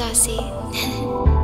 से।